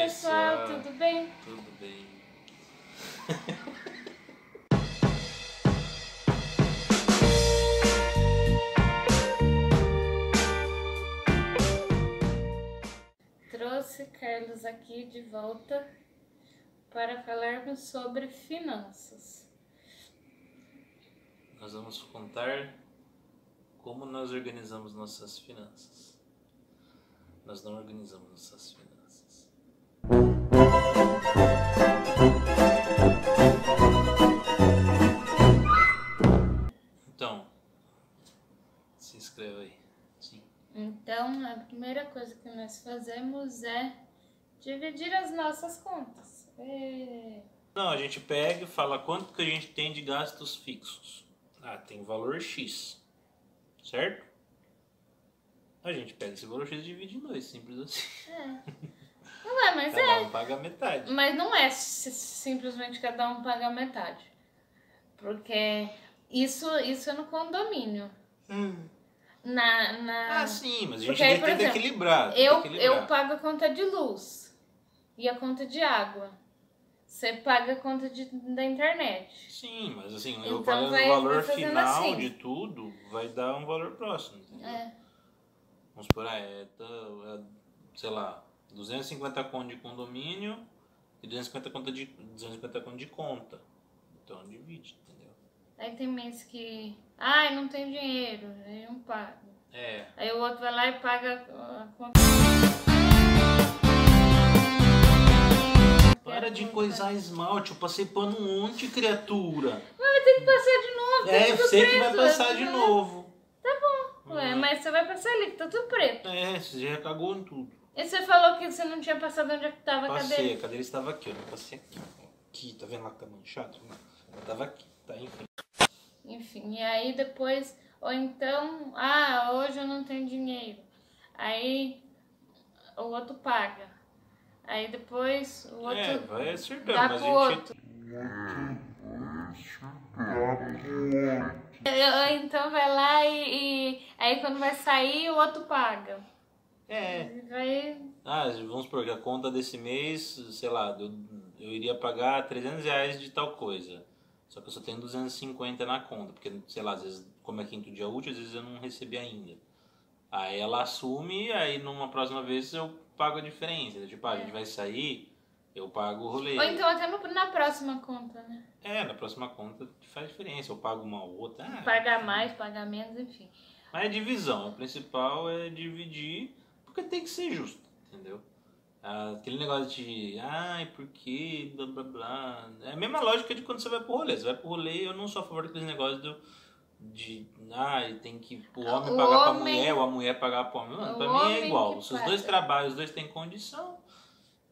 pessoal, tudo bem? Tudo bem. Trouxe Carlos aqui de volta para falarmos sobre finanças. Nós vamos contar como nós organizamos nossas finanças. Nós não organizamos nossas finanças. Então, se inscreva aí. Sim. Então, a primeira coisa que nós fazemos é dividir as nossas contas. É... Não, a gente pega e fala quanto que a gente tem de gastos fixos. Ah, tem valor X. Certo? A gente pega esse valor X e divide em dois, simples assim. é. Não é, mas Cada é. um paga metade. Mas não é si- simplesmente cada um paga metade. Porque isso, isso é no condomínio. Na, na... Ah, sim, mas a gente aí, que exemplo, equilibrar. tem eu, que eu equilibrar. pago a conta de luz e a conta de água. Você paga a conta de, da internet. Sim, mas assim, eu Então vai- o valor fazendo final assim. de tudo, vai dar um valor próximo, entendeu? É. Vamos por aí, é, tá, é, sei lá, 250 conto de condomínio e 250 conto de, 250 conto de conta. Então divide, entendeu? Aí tem mês que. Ai, não tem dinheiro, aí não pago. É, Aí o outro vai lá e paga a conta. para de coisar esmalte, eu passei pano ontem, criatura. Vai ter que passar de novo, tá É, sei que vai passar de né? novo. Ué, mas você vai passar ali, que tá tudo preto. É, você já cagou em tudo. E você falou que você não tinha passado onde é que tava a Passei, cadeira. a cadeira estava aqui, eu não passei aqui. Aqui, tá vendo lá que tá manchado? Ela tava aqui, tá enfim. Enfim, e aí depois, ou então, ah, hoje eu não tenho dinheiro. Aí o outro paga. Aí depois o outro É, vai acertando, dá mas pro a gente. outro. Ou então vai lá e, e aí quando vai sair o outro paga. É. Vai. Ah, vamos supor que a conta desse mês, sei lá, eu, eu iria pagar 300 reais de tal coisa. Só que eu só tenho 250 na conta, porque, sei lá, às vezes, como é quinto dia útil, às vezes eu não recebi ainda. Aí ela assume, aí numa próxima vez eu pago a diferença. Tipo, ah, a gente vai sair, eu pago o rolê. Ou então até no- na próxima conta, né? É, na próxima conta faz diferença, eu pago uma ou outra. Ah, Pagar mais, pagar menos, enfim. Mas é divisão. O principal é dividir, porque tem que ser justo, entendeu? Ah, Aquele negócio de, ai, por quê, blá blá blá. É a mesma lógica de quando você vai pro rolê. Você vai pro rolê, eu não sou a favor daqueles negócios do, de, ai, tem que o homem O pagar pra homem- mulher ou a mulher pagar pra homem. Mano, pra mim é igual. Se os dois trabalham, os dois têm condição,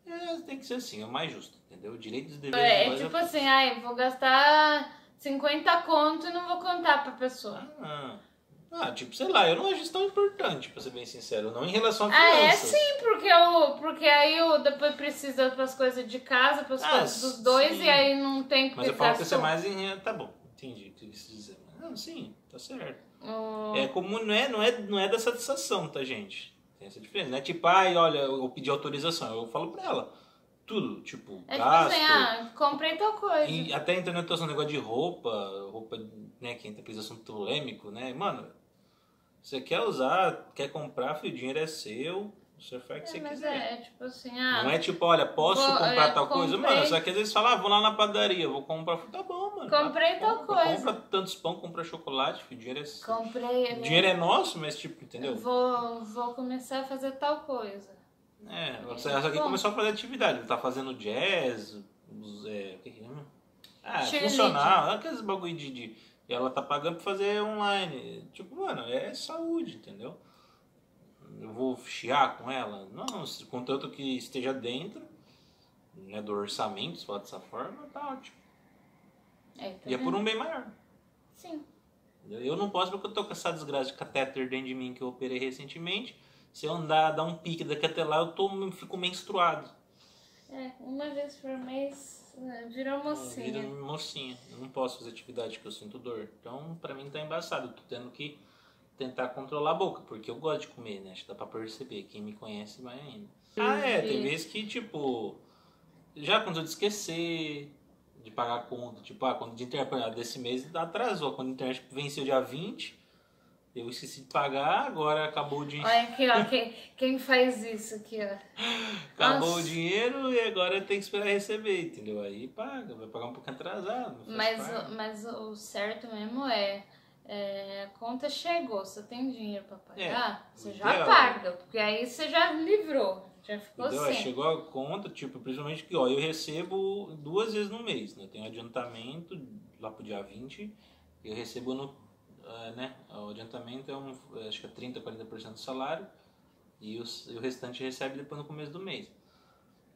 é, tem que ser assim, é o mais justo, entendeu? O direito dos deveres É, é iguais tipo assim, ai, vou gastar 50 conto e não vou contar pra pessoa. Ah, ah, tipo, sei lá, eu não acho isso tão importante, pra ser bem sincero. Não em relação a Ah, é finanças. sim, porque, o, porque aí o depois precisa para as coisas de casa, para as Ah, coisas dos dois, sim. e aí não tem Mas eu falo que isso é mais em. Tá bom, entendi o que você dizer. Não, sim, tá certo. O- É comum, não é, não, é, não é da satisfação, tá, gente? Tem essa diferença. Não é tipo, ai, olha, eu pedi autorização. Eu falo pra ela. Tudo, tipo, É tipo gasto. assim, ah, comprei tal coisa. E até entrando um negócio de roupa, roupa, né, que entra aquele assunto polêmico, né? Mano, você quer usar, quer comprar, filho, o dinheiro é seu, você faz o que É, você mas quiser. é, tipo assim, ah, Não é tipo, olha, posso Vou- comprar é, tal coisa? comprei. Mano, só que às vezes fala, ah, vou lá na padaria, vou comprar. Tá bom, mano. Comprei Tá, tal compra, coisa. Compra tantos pão, compra chocolate, filho, o dinheiro é seu. comprei. O dinheiro é nosso, mas tipo, entendeu? Vou, vou começar a fazer tal coisa. É, aqui Bom. começou a fazer atividade, ele tá fazendo jazz, os, é, o que que é? Ah, Cheerleading. funcional, aqueles bagulho de, de. E ela tá pagando pra fazer online. Tipo, mano, é saúde, entendeu? Eu vou chiar com ela? Não, contanto que esteja dentro né, do orçamento, se falar dessa forma, tá ótimo. É, tá E é por um bem maior. Sim. Eu não posso porque eu tô com essa desgraça de catéter dentro de mim que eu operei recentemente. Se eu andar, dar um pique daqui até lá, eu tô, fico menstruado. É, uma vez por mês é, virou mocinha. Vira mocinha. Eu não posso fazer atividade que eu sinto dor. Então, pra mim tá embaçado. Eu tô tendo que tentar controlar a boca, porque eu gosto de comer, né? Acho que dá pra perceber. Quem me conhece vai ainda. Ah, é, tem vezes que, tipo, já aconteceu de esquecer de pagar a conta. Tipo, a conta de internet desse mês atrasou. A conta de internet venceu dia 20, eu esqueci de pagar, agora acabou o dinheiro. Olha aqui, ó, quem, quem faz isso aqui, ó. Acabou Nossa. o dinheiro e agora tem que esperar receber, entendeu? Aí paga, vai pagar um pouco atrasado. Mas, mas o certo mesmo é é, a conta chegou, você tem dinheiro para pagar, é, você já ideal. paga, porque aí você já livrou, já ficou Entendeu? sem. Chegou a conta, tipo, principalmente que ó, eu recebo duas vezes no mês, né? Tem um adiantamento lá pro dia 20, eu recebo no. Uh, né? O adiantamento é um, acho que é 30, 40% do salário e, os, e o restante recebe depois no começo do mês.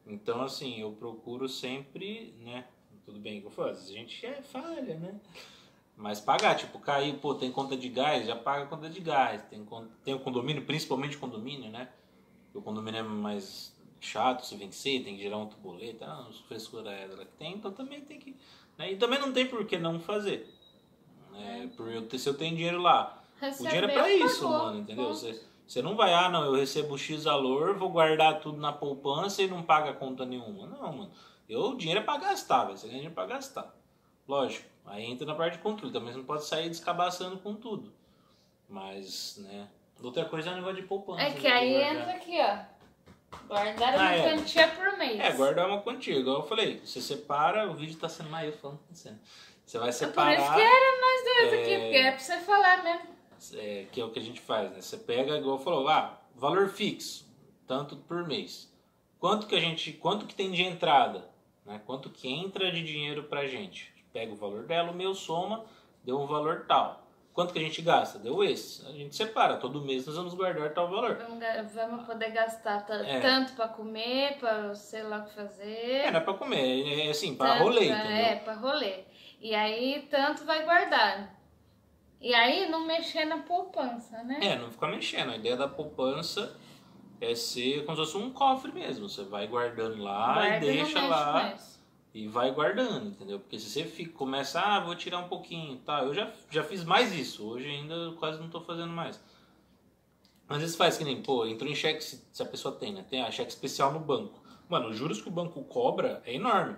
Então, assim, eu procuro sempre, né? Tudo bem que eu faço, a gente é falha, né? Mas pagar, tipo, cair, pô, tem conta de gás, já paga conta de gás. Tem, tem o condomínio, principalmente condomínio, né? O condomínio é mais chato se vencer, tem que gerar um boleto, ah, frescura ela que tem, então também tem que. Né? E também não tem por que não fazer. Né? Por eu ter, se eu tenho dinheiro lá. Receber, o dinheiro é pra isso, pagou, mano, entendeu? Você, você não vai, ah, não, eu recebo X valor, vou guardar tudo na poupança e não paga conta nenhuma. Não, mano. Eu, o dinheiro é pra gastar, velho. Você ganha dinheiro pra gastar. Lógico. Aí entra na parte de controle. Também não pode sair descabaçando com tudo. Mas, né? Outra coisa é o negócio de poupança. É que né? aí entra aqui, ó. Guardar uma ah, é. quantia por mês. É, guardar uma quantia. Igual eu falei, você separa, o vídeo tá sendo mais eu falando com você. vai separar. É por isso que era mais doido é, aqui, porque é pra você falar mesmo. É, que é o que a gente faz, né? Você pega, igual falou, ah, valor fixo, tanto por mês. Quanto que a gente, quanto que tem de entrada, né? Quanto que entra de dinheiro pra gente? pega o valor dela, o meu soma, deu um valor tal. Quanto que a gente gasta? Deu esse. A gente separa, todo mês nós vamos guardar tal valor. Vamos poder gastar é. tanto para comer, para sei lá o que fazer. É, não é para comer, é assim, para rolê, pra, entendeu? É, para rolê. E aí tanto vai guardar. E aí não mexer na poupança, né? É, não ficar mexendo. A ideia da poupança é ser como se fosse um cofre mesmo. Você vai guardando lá Guarda e deixa lá. Mais e vai guardando, entendeu? Porque se você fica, começa, ah, vou tirar um pouquinho, tá? Eu já, já fiz mais isso, hoje ainda quase não estou fazendo mais. Às vezes faz que nem, pô, entrou em cheque, se, se a pessoa tem, né? Tem a cheque especial no banco. Mano, os juros que o banco cobra é enorme.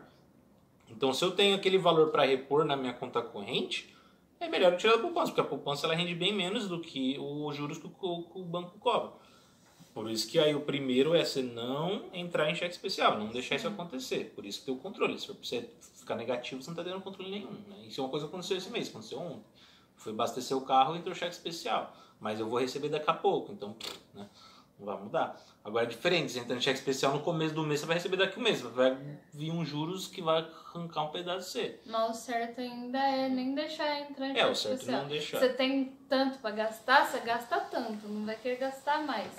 Então, se eu tenho aquele valor para repor na minha conta corrente, é melhor eu tirar da poupança, porque a poupança ela rende bem menos do que os juros que o, banco cobra. Por isso que aí o primeiro é você não entrar em cheque especial, não deixar isso acontecer. Por isso que tem o controle. Se você ficar negativo, você não está tendo controle nenhum. Né? Isso é uma coisa que aconteceu esse mês, aconteceu ontem. Foi abastecer o carro e entrou cheque especial. Mas eu vou receber daqui a pouco, então né? Vai mudar. Agora é diferente, você entra em cheque especial no começo do mês, você vai receber daqui um mês. Vai vir um juros que vai arrancar um pedaço de você. Mas o certo ainda é nem deixar entrar em é, cheque o certo especial. não deixar. Você tem tanto para gastar, você gasta tanto, não vai querer gastar mais.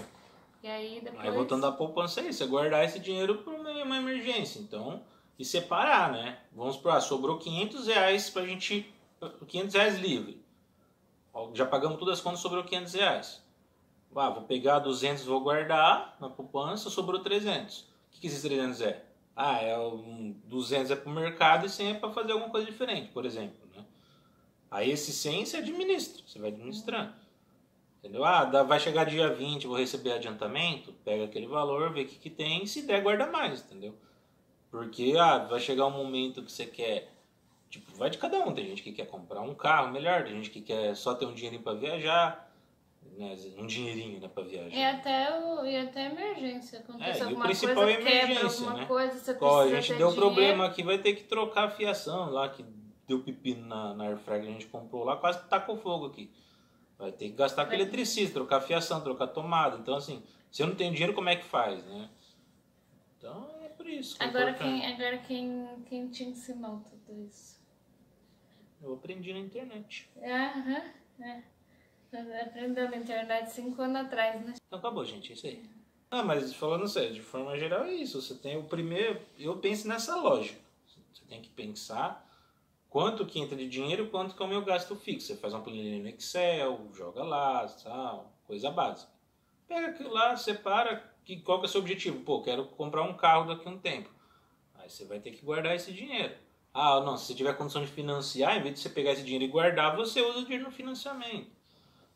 E aí depois. Aí voltando à poupança é isso, é guardar esse dinheiro para uma emergência. Então, e separar, né? Vamos para, ah, sobrou 500 reais pra gente. 500 reais livre. Já pagamos todas as contas, sobrou 500 reais. Ah, vou pegar 200, vou guardar na poupança, sobrou 300. O que, que esses 300 é? Ah, é um, 200 é para o mercado e 100 é para fazer alguma coisa diferente, por exemplo. Né? Aí esse 100 você administra, você vai administrando. Entendeu? Ah, vai chegar dia 20, vou receber adiantamento, pega aquele valor, vê o que, que tem, se der, guarda mais, entendeu? Porque ah, vai chegar um momento que você quer. Tipo, vai de cada um. Tem gente que quer comprar um carro melhor, tem gente que quer só ter um dinheirinho para viajar. Né, um dinheirinho né, para viajar. E até, o, e até emergência. Acontece é, alguma o principal coisa, é emergência, né? Coisa, você Ó, a gente deu dinheiro. problema aqui, vai ter que trocar a fiação lá, que deu pepino na, na airfryer que a gente comprou lá, quase tacou fogo aqui. Vai ter que gastar com eletricista, trocar fiação, trocar tomada. Então, assim, se eu não tenho dinheiro, como é que faz, né? Então, é por isso. Que agora, quem, agora quem, quem te ensinou tudo isso? Eu aprendi na internet. Aham, é. Aprendeu na internet cinco anos atrás, né? Então acabou, gente, é isso aí. Ah, mas falando sério, de forma geral é isso. Você tem o primeiro. Eu penso nessa lógica. Você tem que pensar quanto que entra de dinheiro quanto que é o meu gasto fixo. Você faz uma planilha no Excel, joga lá, tal, coisa básica. Pega aquilo lá, separa, que, qual que é o seu objetivo? Pô, quero comprar um carro daqui a um tempo. Aí você vai ter que guardar esse dinheiro. Ah, não, se você tiver condição de financiar, em vez de você pegar esse dinheiro e guardar, você usa o dinheiro no financiamento.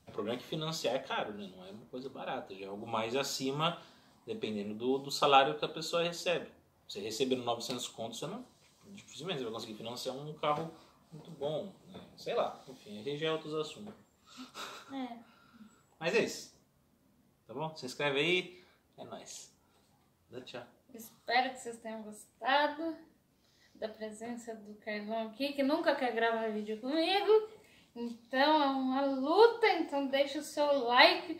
O problema é que financiar é caro, né? Não é uma coisa barata, já é algo mais acima dependendo do, do salário que a pessoa recebe. Você recebendo 900 contos, você não, dificilmente você vai conseguir financiar um carro muito bom, né? sei lá, enfim, aí já é outros assuntos. É. Mas é isso, tá bom? Se inscreve aí, é nóis. Dá tchau. Espero que vocês tenham gostado da presença do Carlão aqui, que nunca quer gravar vídeo comigo. Então é uma luta, então deixa o seu like,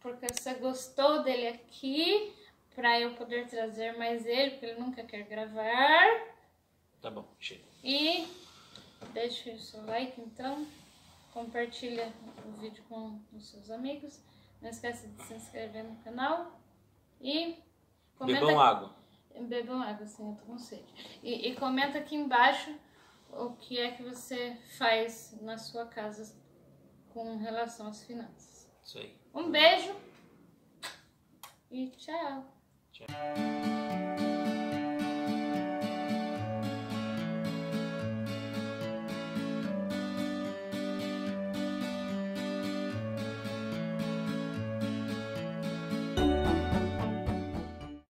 porque você gostou dele aqui, para eu poder trazer mais ele, porque ele nunca quer gravar. Tá bom, chega. E deixa o seu like, então. Compartilha o vídeo com os seus amigos. Não esqueça de se inscrever no canal. E comenta Bebam água. Bebam água, sim, eu tô com sede. E, e comenta aqui embaixo o que é que você faz na sua casa com relação às finanças. Isso aí. Um beijo e tchau. Tchau.